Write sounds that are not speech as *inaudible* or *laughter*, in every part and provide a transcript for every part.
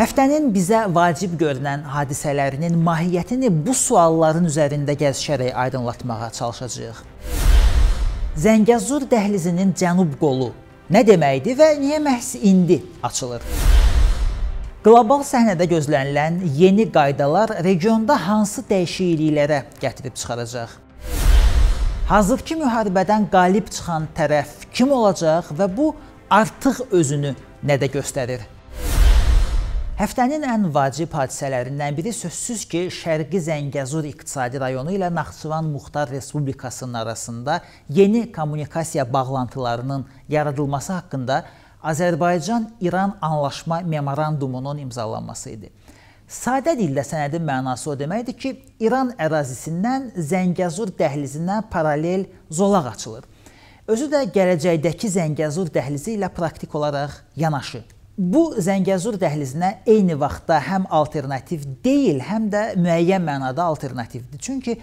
Həftənin bizə vacib görünən hadisələrinin mahiyyətini bu sualların üzərində gəzişərək aydınlatmağa çalışacağıq. Zəngəzur dəhlizinin cənub qolu nə deməkdir və niyə məhz indi açılır? Qlobal səhnədə gözlənilən yeni qaydalar regionda hansı dəyişikliklərə gətirib çıxaracaq? Hazırki müharibədən qalib çıxan tərəf kim olacaq və bu artıq özünü nədə göstərir? Həftənin ən vacib hadisələrindən biri sözsüz ki, Şərqi Zəngəzur iqtisadi rayonu ilə Naxçıvan Muxtar Respublikasının arasında yeni kommunikasiya bağlantılarının yaradılması haqqında Azərbaycan-İran anlaşma memorandumunun imzalanması idi. Sadə dildə sənədin mənası o deməkdir ki, İran ərazisindən Zəngəzur dəhlizinə paralel zolaq açılır. Özü də gələcəkdəki Zəngəzur dəhlizi ilə praktik olaraq yanaşı. Bu Zəngəzur dəhlizinə eyni vaxtda həm alternativ deyil, həm də müəyyən mənada alternativdir. Çünki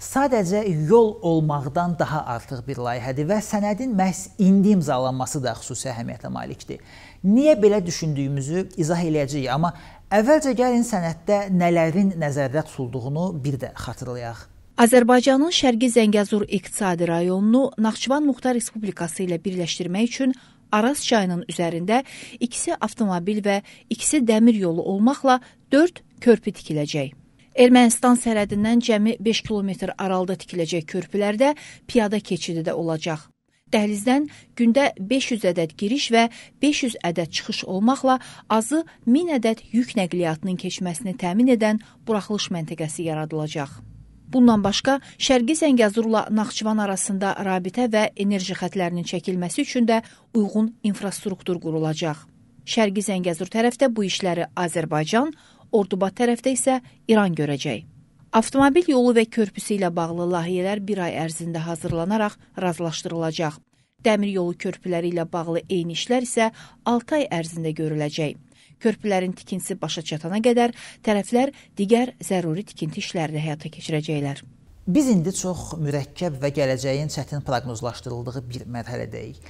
sadəcə yol olmaqdan daha artıq bir layihədir və sənədin məhz indi imzalanması da xüsusi əhəmiyyətə malikdir. Niyə belə düşündüyümüzü izah eləyəcəyik, amma əvvəlcə gəlin sənəddə nələrin nəzərdə tutulduğunu bir də xatırlayaq. Azərbaycanın Şərqi Zəngəzur iqtisadi rayonunu Naxçıvan Muxtar Respublikası ilə birləşdirmək üçün Araz çayının üzərində ikisi avtomobil və ikisi dəmir yolu olmaqla 4 körpü tikiləcək. Ermənistan sərhədindən cəmi 5 kilometr aralıda tikiləcək körpülərdə piyada keçidi də olacaq. Dəhlizdən gündə 500 ədəd giriş və 500 ədəd çıxış olmaqla azı 1000 ədəd yük nəqliyyatının keçməsini təmin edən buraxılış məntəqəsi yaradılacaq. Bundan başqa, Şərqi Zəngəzurla Naxçıvan arasında rabitə və enerji xətlərinin çəkilməsi üçün də uyğun infrastruktur qurulacaq. Şərqi Zəngəzur tərəfdə bu işləri Azərbaycan, Ordubad tərəfdə isə İran görəcək. Avtomobil yolu və körpüsü ilə bağlı layihələr bir ay ərzində hazırlanaraq razılaşdırılacaq. Dəmir yolu körpüləri ilə bağlı eyni işlər isə 6 ay ərzində görüləcək. Körpülərin tikintisi başa çatana qədər tərəflər digər zəruri tikinti işlərini həyata keçirəcəklər. Biz indi çox mürəkkəb və gələcəyin çətin proqnozlaşdırıldığı bir mərhələdəyik.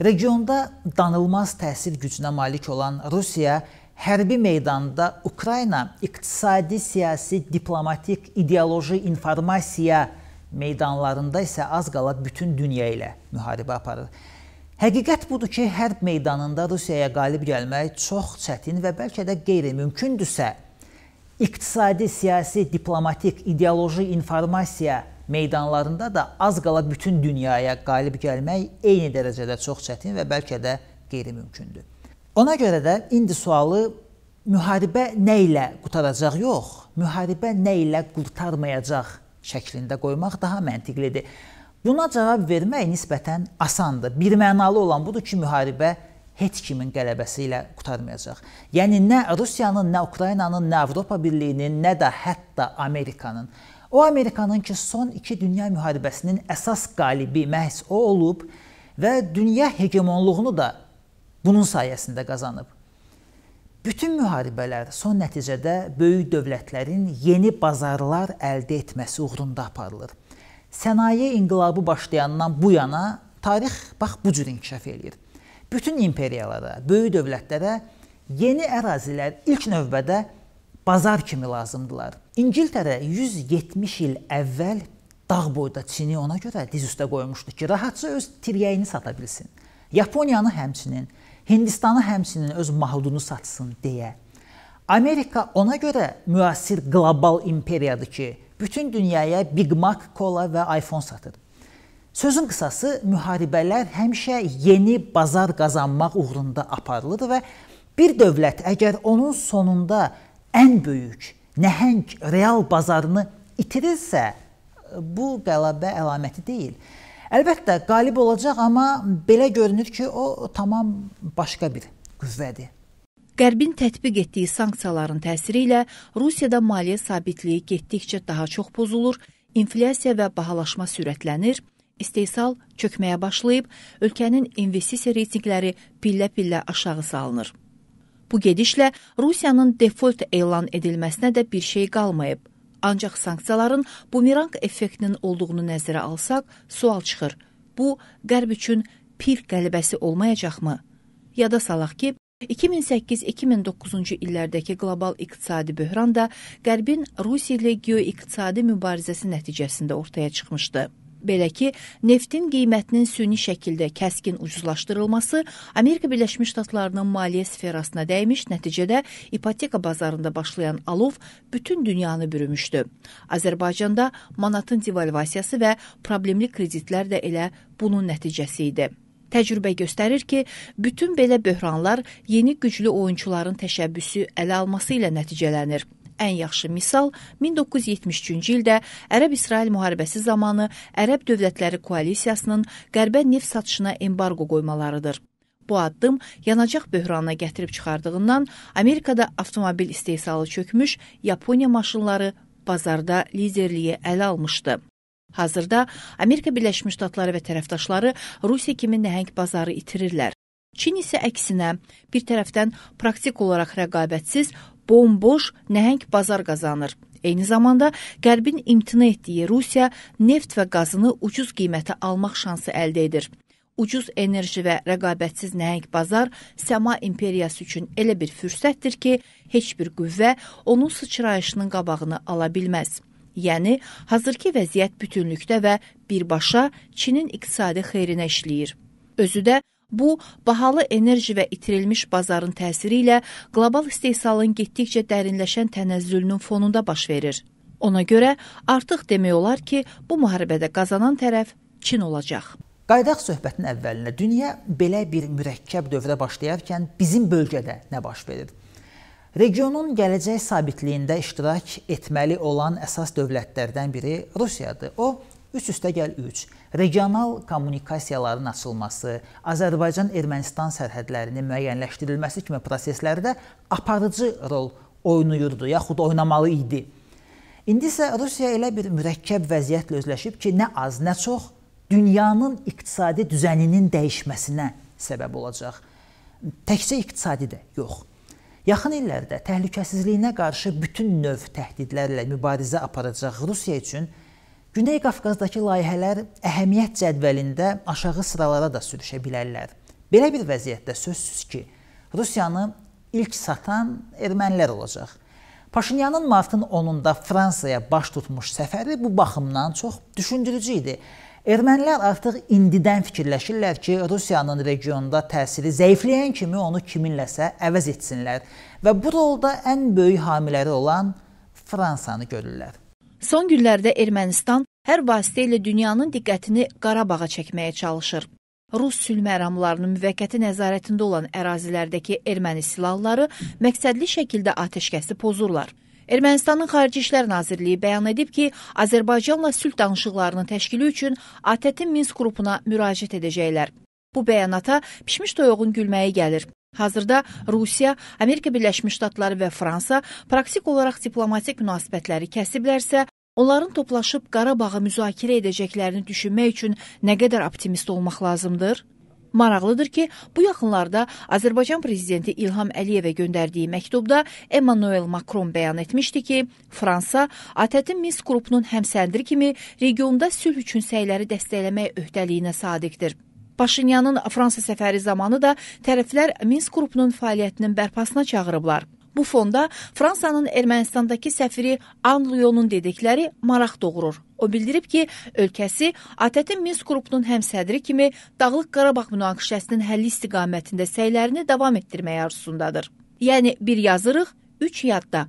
Regionda danılmaz təsir gücünə malik olan Rusiya hərbi meydanda Ukrayna iqtisadi, siyasi, diplomatik, ideoloji, informasiya meydanlarında isə az qala bütün dünya ilə müharibə aparır. Həqiqət budur ki, hərb meydanında Rusiyaya qalib gəlmək çox çətin və bəlkə də qeyri-mümkündürsə, iqtisadi, siyasi, diplomatik, ideoloji, informasiya meydanlarında da az qala bütün dünyaya qalib gəlmək eyni dərəcədə çox çətin və bəlkə də qeyri-mümkündür. Ona görə də indi sualı müharibə nə ilə qutaracaq yox, müharibə nə ilə qurtarmayacaq şəklində qoymaq daha məntiqlidir. Buna cavab vermək nisbətən asandır. Bir mənalı olan budur ki, müharibə heç kimin qələbəsi ilə qurtarmayacaq. Yəni nə Rusiyanın, nə Ukraynanın, nə Avropa Birliyinin, nə də hətta Amerikanın. O Amerikanın ki, son 2 dünya müharibəsinin əsas qalibi məhz o olub və dünya hegemonluğunu da bunun sayəsində qazanıb. Bütün müharibələr son nəticədə böyük dövlətlərin yeni bazarlar əldə etməsi uğrunda aparılır. Sənaye inqilabı başlayandan bu yana tarix bax bu cür inkişaf eləyir. Bütün imperiyalara, böyük dövlətlərə yeni ərazilər ilk növbədə bazar kimi lazımdılar. İngiltərə 170 il əvvəl dağ boyda Çini ona görə diz üstə qoymuşdu ki, rahatca öz tiryəyini sata bilsin. Yaponiyanı həmçinin, Hindistanı həmçinin öz mahudunu satsın deyə. Amerika ona görə müasir qlobal imperiyadır ki, bütün dünyaya Big Mac, kola və iPhone satır. Sözün qısası, müharibələr həmişə yeni bazar qazanmaq uğrunda aparılır və bir dövlət əgər onun sonunda ən böyük, nəhəng real bazarını itirirsə, bu qələbə əlaməti deyil. Əlbəttə qalib olacaq, amma belə görünür ki, o tamam başqa bir qüvvədir. Qərbin tətbiq etdiyi sanksiyaların təsiri ilə Rusiyada maliyyə sabitliyi getdikcə daha çox pozulur, inflyasiya və bahalaşma sürətlənir, istehsal çökməyə başlayıb, ölkənin investisiya reytinqləri pillə-pillə aşağı salınır. Bu gedişlə Rusiyanın defolt elan edilməsinə də bir şey qalmayıb. Ancaq sanksiyaların bumeranq effektinin olduğunu nəzərə alsaq, sual çıxır. Bu, Qərb üçün pir qələbəsi olmayacaqmı? Yada salaq ki, 2008-2009-cu illərdəki qlobal iqtisadi böhran da Qərbin Rusiya ilə geo-iqtisadi mübarizəsi nəticəsində ortaya çıxmışdı. Belə ki, neftin qiymətinin süni şəkildə kəskin ucuzlaşdırılması Amerika Birləşmiş Ştatlarının maliyyə sferasına dəymiş, nəticədə ipoteka bazarında başlayan alov bütün dünyanı bürümüşdü. Azərbaycanda manatın devalvasiyası və problemli kreditlər də elə bunun nəticəsi idi. Təcrübə göstərir ki, bütün belə böhranlar yeni güclü oyunçuların təşəbbüsü ələ alması ilə nəticələnir. Ən yaxşı misal 1973-cü ildə Ərəb-İsrail müharibəsi zamanı Ərəb dövlətləri koalisiyasının qərbə neft satışına embargo qoymalarıdır. Bu addım yanacaq böhranına gətirib çıxardığından Amerikada avtomobil istehsalı çökmüş, Yaponiya maşınları bazarda liderliyi ələ almışdı. Hazırda Amerika Birləşmiş Ştatları və tərəfdaşları Rusiya kimi nəhəng bazarı itirirlər. Çin isə əksinə bir tərəfdən praktik olaraq rəqabətsiz, bomboş, nəhəng bazar qazanır. Eyni zamanda Qərbin imtina etdiyi Rusiya neft və qazını ucuz qiymətə almaq şansı əldə edir. Ucuz enerji və rəqabətsiz nəhəng bazar səma imperiyası üçün elə bir fürsətdir ki, heç bir qüvvə onun sıçrayışının qabağını ala bilməz. Yəni, hazırki vəziyyət bütünlükdə və birbaşa Çinin iqtisadi xeyrinə işləyir. Özü də Bu, bahalı enerji və itirilmiş bazarın təsiri ilə qlobal istehsalın getdikcə dərinləşən tənəzzülünün fonunda baş verir. Ona görə artıq demək olar ki, bu müharibədə qazanan tərəf Çin olacaq. Qaydaq söhbətin əvvəlinə dünya belə bir mürəkkəb dövrə başlayarkən bizim bölgədə nə baş verir? Regionun gələcək sabitliyində iştirak etməli olan əsas dövlətlərdən biri Rusiyadır. O Üç üstə gəl 3. Regional kommunikasiyaların açılması, Azərbaycan-Ermənistan sərhədlərinin müəyyənləşdirilməsi kimi proseslərdə aparıcı rol oynayırdı, yaxud oynamalı idi. İndi isə Rusiya elə bir mürəkkəb vəziyyətlə özləşib ki, nə az, nə çox dünyanın iqtisadi düzəninin dəyişməsinə səbəb olacaq. Təkcə iqtisadi də yox. Yaxın illərdə təhlükəsizliyinə qarşı bütün növ təhdidlərlə mübarizə aparacaq Rusiya üçün Güney Qafqazdakı layihələr əhəmiyyət cədvəlində aşağı sıralara da sürüşə bilərlər. Belə bir vəziyyətdə sözsüz ki, Rusiyanı ilk satan ermənilər olacaq. Paşinyanın martın 10-da Fransaya baş tutmuş səfəri bu baxımdan çox düşündürücü idi. Ermənilər artıq indidən fikirləşirlər ki, Rusiyanın regionda təsiri zəifləyən kimi onu kiminləsə əvəz etsinlər və bu rolda ən böyük hamiləri olan Fransanı görürlər. Son günlərdə Ermənistan hər vasitə ilə dünyanın diqqətini Qarabağa çəkməyə çalışır. Rus sülh məramlarının müvəqqəti nəzarətində olan ərazilərdəki erməni silahları məqsədli şəkildə atəşkəsi pozurlar. Ermənistanın Xarici İşlər Nazirliyi bəyan edib ki, Azərbaycanla sülh danışıqlarının təşkili üçün ATƏT-in Minsk qrupuna müraciət edəcəklər. Bu bəyanata pişmiş toyuğun gülməyi gəlir. Hazırda Rusiya, Amerika Birləşmiş Ştatları və Fransa praktik olaraq diplomatik münasibətləri kəsiblərsə, Onların toplaşıb Qarabağı müzakirə edəcəklərini düşünmək üçün nə qədər optimist olmaq lazımdır? Maraqlıdır ki, bu yaxınlarda Azərbaycan prezidenti İlham Əliyevə göndərdiyi məktubda Emmanuel Macron bəyan etmişdi ki, Fransa ATƏT-in Minsk qrupunun həmsədri kimi regionda sülh üçün səyləri dəstəkləmək öhdəliyinə sadiqdir. Paşinyanın Fransa səfəri zamanı da tərəflər Minsk qrupunun fəaliyyətinin bərpasına çağırıblar. Bu fonda Fransanın Ermənistandakı səfiri Anluyonun dedikləri maraq doğurur. O bildirib ki, ölkəsi ATƏT-in Minsk qrupunun həmsədri kimi Dağlıq Qarabağ münaqişəsinin həlli istiqamətində səylərini davam etdirməyə arzusundadır. Yəni bir yazırıq, üç yadda.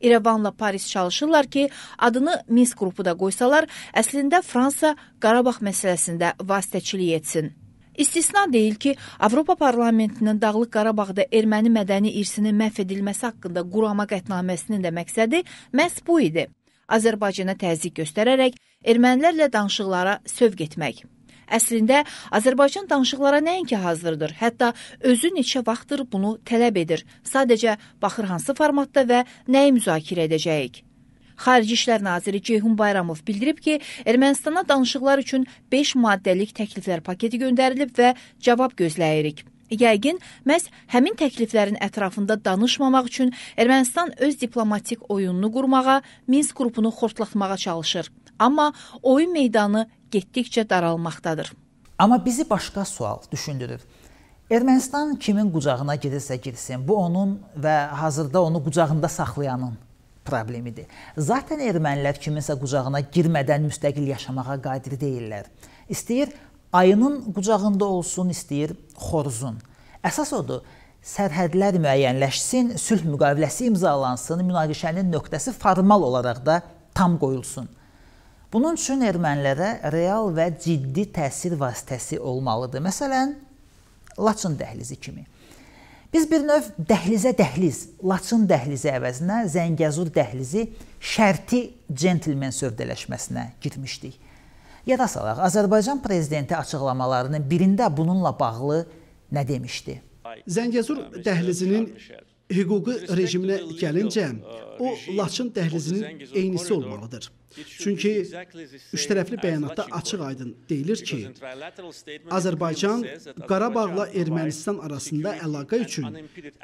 İrəvanla Paris çalışırlar ki, adını Minsk qrupu da qoysalar, əslində Fransa Qarabağ məsələsində vasitəçilik etsin. İstisna deyil ki, Avropa Parlamentinin Dağlıq Qarabağda erməni mədəni irsinin məhv edilməsi haqqında qurama qətnaməsinin də məqsədi məhz bu idi. Azərbaycana təzyiq göstərərək ermənilərlə danışıqlara sövq etmək. Əslində Azərbaycan danışıqlara nəinki hazırdır, hətta özü neçə vaxtdır bunu tələb edir. Sadəcə baxır hansı formatda və nəyi müzakirə edəcəyik. Xarici İşlər naziri Ceyhun Bayramov bildirib ki, Ermənistana danışıqlar üçün 5 maddəlik təkliflər paketi göndərilib və cavab gözləyirik. Yəqin məhz həmin təkliflərin ətrafında danışmamaq üçün Ermənistan öz diplomatik oyununu qurmağa, Minsk qrupunu xortlatmağa çalışır. Amma oyun meydanı getdikcə daralmaqdadır. Amma bizi başqa sual düşündürür. Ermənistan kimin qucağına girirsə girsin, bu onun və hazırda onu qucağında saxlayanın problemidir. Zaten ermənilər kiminsə qucağına girmədən müstəqil yaşamağa qadir deyillər. İstəyir ayının qucağında olsun, istəyir xoruzun. Əsas odur, sərhədlər müəyyənləşsin, sülh müqaviləsi imzalansın, münaqişənin nöqtəsi formal olaraq da tam qoyulsun. Bunun üçün ermənilərə real və ciddi təsir vasitəsi olmalıdır. Məsələn, Laçın dəhlizi kimi. Biz bir növ dəhlizə dəhliz, Laçın dəhlizi əvəzinə Zəngəzur dəhlizi şərti centlmen sövdələşməsinə girmişdik. Yada salaq, Azərbaycan prezidenti açıqlamalarının birində bununla bağlı nə demişdi? Zəngəzur dəhlizinin hüquqi rejiminə gəlincə, o Laçın dəhlizinin eynisi olmalıdır. Çünki üçtərəfli bəyanatda açıq-aydın deyilir ki, Azərbaycan Qarabağla Ermənistan arasında əlaqə üçün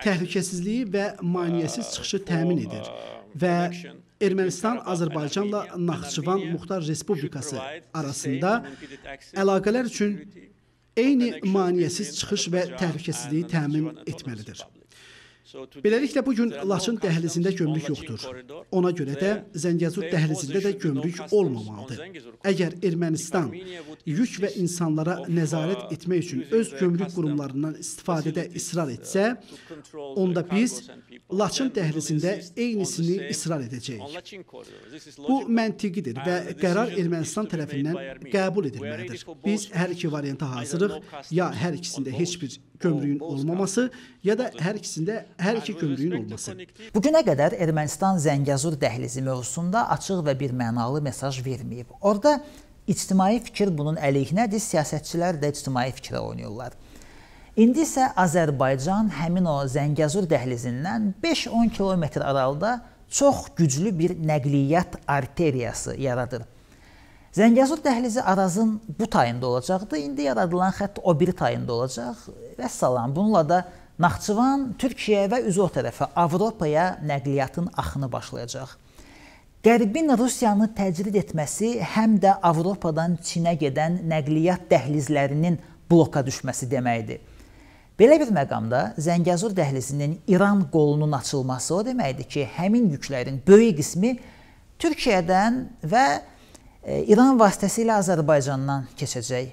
təhlükəsizliyi və maneəsiz çıxışı təmin edir və Ermənistan Azərbaycanla Naxçıvan Muxtar Respublikası arasında əlaqələr üçün eyni maneəsiz çıxış və təhlükəsizliyi təmin etməlidir. Beləliklə bu gün Laçın dəhlizində gömrük yoxdur. Ona görə də Zəngəzur dəhlizində də gömrük olmamalıdır. Əgər Ermənistan yük və insanlara nəzarət etmək üçün öz gömrük qurumlarından istifadədə israr etsə, onda biz Laçın dəhlizində eynisini israr edəcəyik. Bu məntiqidir və qərar Ermənistan tərəfindən qəbul edilməlidir. Biz hər iki varianta hazırıq, ya hər ikisində heç bir gömrüyün olmaması, ya da hər ikisində hər iki gömrüyün olması. Bu günə qədər Ermənistan Zəngəzur dəhlizi mövzusunda açıq və bir mənalı mesaj verməyib. Orda ictimai fikir bunun əleyhinədir, siyasətçilər də ictimai fikrə oynayırlar. İndi isə Azərbaycan həmin o Zəngəzur dəhlizindən 5-10 kilometr aralıda çox güclü bir nəqliyyat arteriyası yaradır. Zəngəzur dəhlizi Arazın bu tayında olacaqdı. İndi yaradılan xətt o biri tayında olacaq. Vəssalam. Bununla da Naxçıvan Türkiyəyə və üzə o tərəfə Avropaya nəqliyyatın axını başlayacaq. Qərbin Rusiyanı təcrid etməsi həm də Avropadan Çinə gedən nəqliyyat dəhlizlərinin bloka düşməsi deməkdir. Belə bir məqamda Zəngəzur dəhlizinin İran qolunun açılması o deməkdir ki, həmin yüklərin böyük qismi Türkiyədən və İran vasitəsilə Azərbaycandan keçəcək.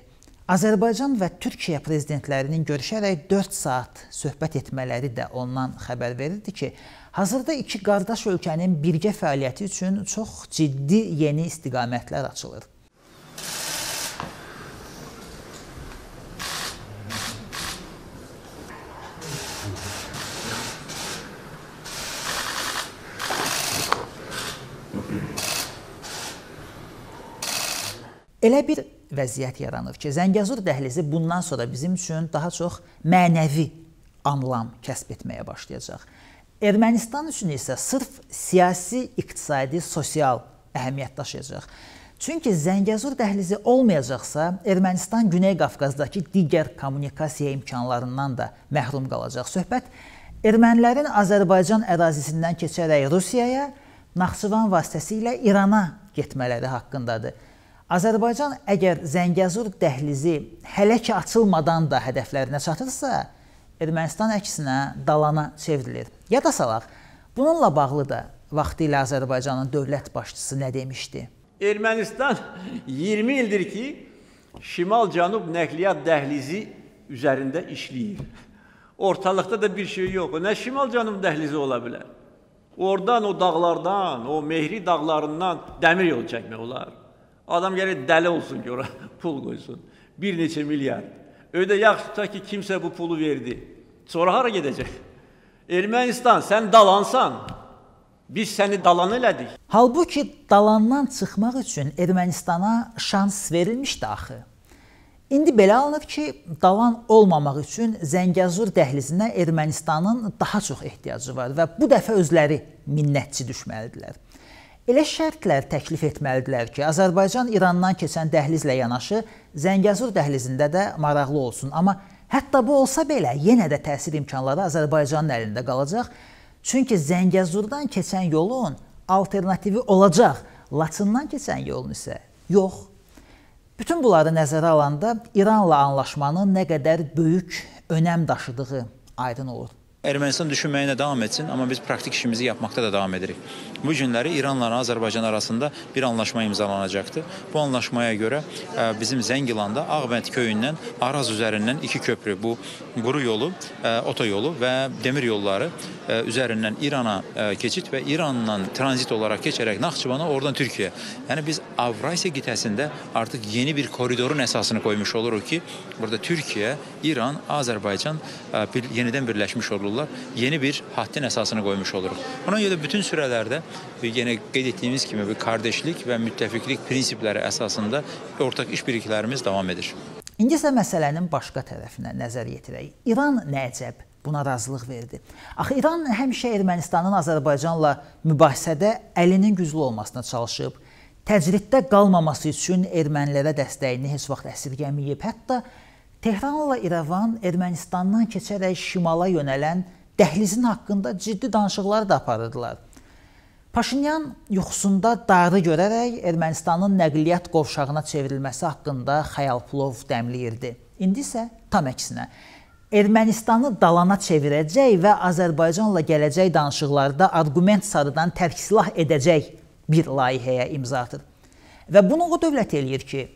Azərbaycan və Türkiyə prezidentlərinin görüşərək 4 saat söhbət etmələri də ondan xəbər verirdi ki, hazırda iki qardaş ölkənin birgə fəaliyyəti üçün çox ciddi yeni istiqamətlər açılır. Elə bir vəziyyət yaranır ki, Zəngəzur dəhlizi bundan sonra bizim üçün daha çox mənəvi anlam kəsb etməyə başlayacaq. Ermənistan üçün isə sırf siyasi, iqtisadi, sosial əhəmiyyət daşıyacaq. Çünki Zəngəzur dəhlizi olmayacaqsa, Ermənistan Güney Qafqazdakı digər kommunikasiya imkanlarından da məhrum qalacaq. Söhbət ermənilərin Azərbaycan ərazisindən keçərək Rusiyaya, Naxçıvan vasitəsilə İrana getmələri haqqındadır. Azərbaycan əgər Zəngəzur dəhlizi hələ ki açılmadan da hədəflərinə çatırsa, Ermənistan əksinə dalana çevrilir. Yada salaq, bununla bağlı da vaxtilə Azərbaycanın dövlət başçısı nə demişdi? Ermənistan 20 ildir ki, şimal-cənub nəqliyyat dəhlizi üzərində işləyir. Ortalıqda da bir şey yox. Nə şimal-cənub dəhlizi ola bilər? Oradan o dağlardan, o Mehri dağlarından dəmir yol çəkmək olar. Adam gərək dəli olsun ki, ora *laughs* pul qoysun. Bir neçə milyar. Ödə yaxşı tuta ki, kimsə bu pulu verdi. Sonra hara gedəcək? Ermənistan, sən dalansan. Biz səni dalan elədik. Halbuki dalandan çıxmaq üçün Ermənistana şans verilmişdi axı. İndi belə alınır ki, dalan olmamaq üçün Zəngəzur dəhlizinə Ermənistanın daha çox ehtiyacı var və bu dəfə özləri minnətçi düşməlidirlər. Elə şərtlər təklif etməlidirlər ki, Azərbaycan İrandan keçən dəhlizlə yanaşı Zəngəzur dəhlizində də maraqlı olsun. Amma hətta bu olsa belə yenə də təsir imkanları Azərbaycanın əlində qalacaq. Çünki Zəngəzurdan keçən yolun alternativi olacaq. Laçından keçən yolun isə yox. Bütün bunları nəzərə alanda İranla anlaşmanın nə qədər böyük önəm daşıdığı aydın olur. Ermənistan düşünməyinə davam etsin, amma biz praktik işimizi yapmaqda da davam edirik. Bu günləri İranla Azərbaycan arasında bir anlaşma imzalanacaqdır. Bu anlaşmaya görə e, bizim Zəngilanda Ağbənd köyündən Araz üzərindən iki köprü, bu quru yolu, e, otoyolu və demir yolları e, üzərindən İrana keçid və İrandan tranzit olaraq keçərək Naxçıvana, oradan Türkiyəyə. Yəni biz Avrasiya qitəsində artıq yeni bir koridorun əsasını qoymuş oluruq ki, burada Türkiyə, İran, Azərbaycan yenidən birləşmiş olur olurlar. Yeni bir haddin əsasını qoymuş oluruq. Ona görə bütün sürələrdə yenə qeyd etdiyimiz kimi bir qardaşlıq və müttəfiqlik prinsipləri əsasında ortaq iş birliklərimiz davam edir. İndi isə məsələnin başqa tərəfinə nəzər yetirək. İran nə əcəb buna razılıq verdi. Axı İran həmişə Ermənistanın Azərbaycanla mübahisədə əlinin güclü olmasına çalışıb, təcriddə qalmaması üçün ermənilərə dəstəyini heç vaxt əsirgəməyib. Hətta Tehranla İrəvan Ermənistandan keçərək şimala yönələn dəhlizin haqqında ciddi danışıqlar da aparırdılar. Paşinyan yuxusunda darı görərək Ermənistanın nəqliyyat qovşağına çevrilməsi haqqında xəyal plov dəmləyirdi. İndi isə tam əksinə Ermənistanı dalana çevirəcək və Azərbaycanla gələcək danışıqlarda arqument sarıdan tərk silah edəcək bir layihəyə imza atır. Və bunu o dövlət eləyir ki,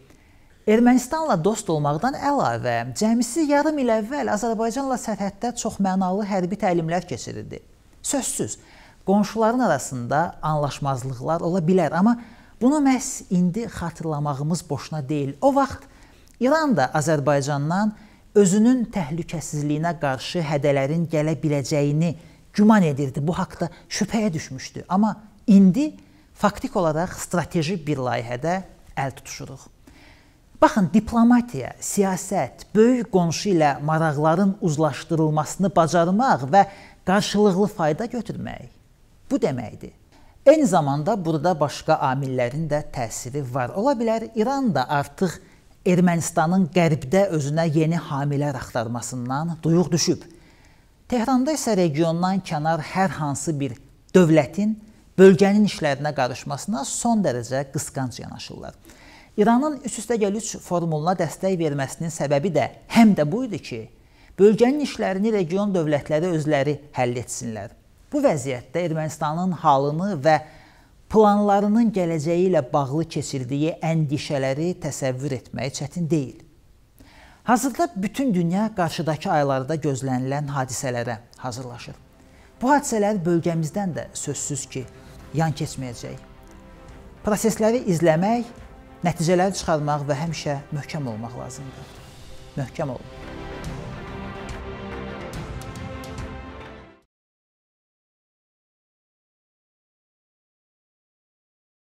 Ermənistanla dost olmaqdan əlavə, cəmisi yarım il əvvəl Azərbaycanla sərhəddə çoxmənalı hərbi təlimlər keçirildi. Sözsüz, qonşuların arasında anlaşmazlıqlar ola bilər, amma bunu məhz indi xatırlamağımız boşuna deyil. O vaxt İran da Azərbaycandan özünün təhlükəsizliyinə qarşı hədələrin gələ biləcəyini güman edirdi. Bu haqqda şübhəyə düşmüşdü. Amma indi faktik olaraq strateji bir layihədə əl tutuşuruq. Baxın, diplomatiya, siyasət, böyük qonşu ilə maraqların uzlaşdırılmasını bacarmaq və qarşılıqlı fayda götürmək bu deməkdir. Eyni zamanda burada başqa amillərin də təsiri var. Ola bilər İran da artıq Ermənistanın qərbdə özünə yeni hamilər axtarmasından duyuq düşüb. Tehranda isə regiondan kənar hər hansı bir dövlətin bölgənin işlərinə qarışmasına son dərəcə qısqanc yanaşırlar. İranın üç üstə gəl 3 formuluna dəstək verməsinin səbəbi də həm də bu idi ki, bölgənin işlərini region dövlətləri özləri həll etsinlər. Bu vəziyyətdə Ermənistanın halını və planlarının gələcəyi ilə bağlı keçirdiyi əndişələri təsəvvür etmək çətin deyil. Hazırda bütün dünya qarşıdakı aylarda gözlənilən hadisələrə hazırlaşır. Bu hadisələr bölgəmizdən də sözsüz ki, yan keçməyəcək. Prosesləri izləmək nəticələri çıxarmaq və həmişə möhkəm olmaq lazımdır. Möhkəm olun.